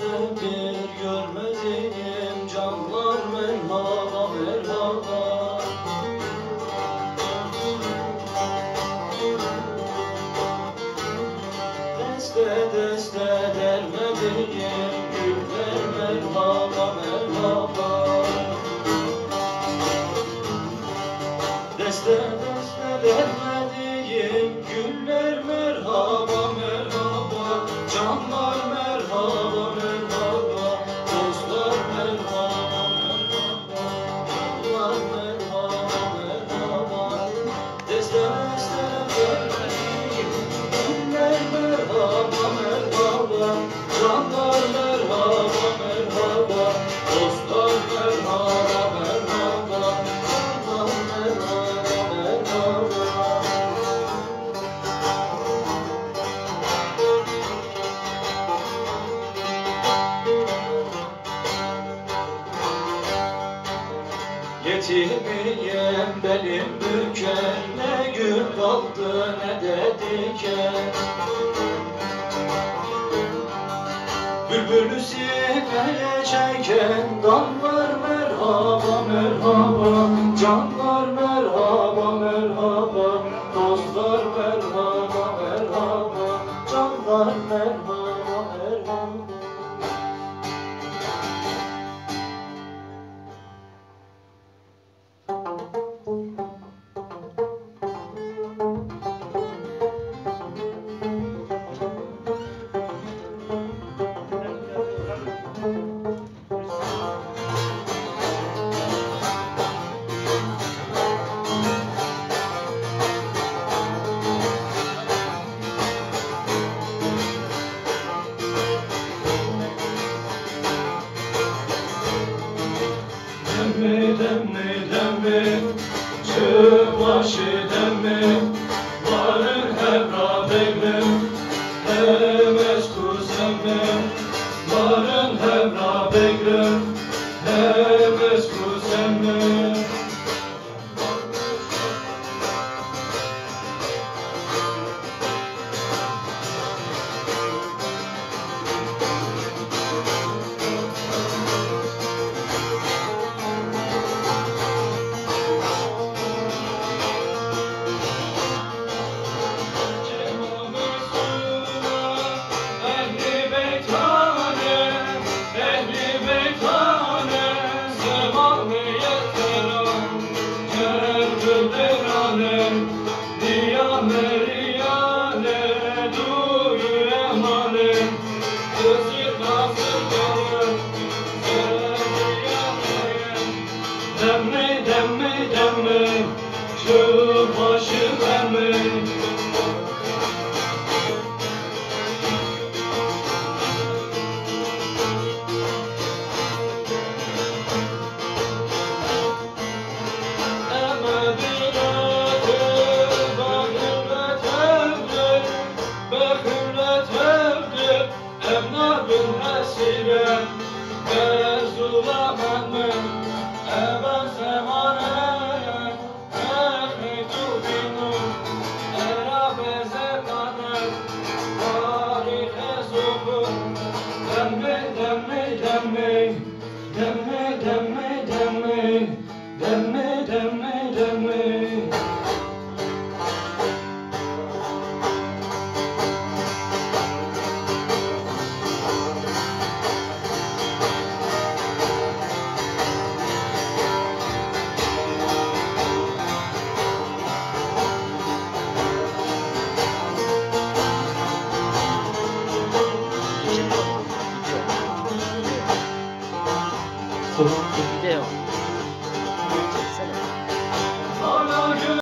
kaderdir Görmez merhaba merhaba Deste deste dermediğim Güller merhaba merhaba Deste deste dermediğim Yetimiyim benim büken Ne gül kaldı ne de diken. Bülbülü simeye çeken Damlar merhaba merhaba. Canlar merhaba merhaba. Dostlar merhaba merhaba. Canlar merhaba. Dem mi? Dem demmi demmi Çıplaşı demmi Varır hebra demmi başı pembe ってよ。